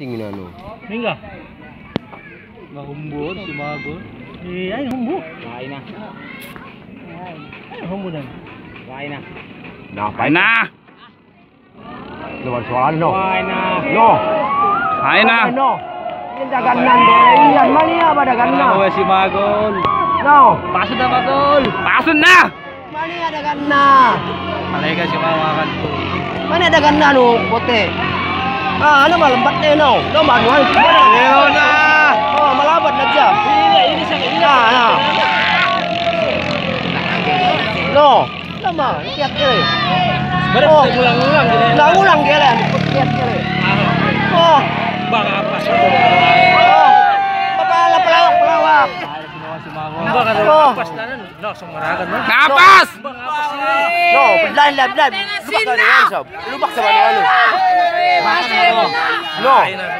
Cing na no. Mingga. Mahumbon si Magol. Eh, ay humbo. Kain na. Ay humbo dan. Kain na. Napay na. Luwan soal no. Kain na. No. Kain na. No. Yan daganan do. Yan mali na ba daganan? Ano si Magol? No. Pasok na Magol. Pasun na. Mali na daganan. Malay ka si Mawakan ko. Mana daganan no, bote. Ah, ano malambat na yun, no? No, manual. Ayun na. Oh, malabat na siya. Ini ini sa ini. Ah, ah. No. Lama, kiat kere. Berat Oh. ulang-ulang. Ulang-ulang kere. Oh. Bang apa sih? Oh. Pelawak pelawak. Bang na nun? No, sumaragan no. No, bedlan bedlan. Lubak ano, sob. Lubak sa ano ายนะ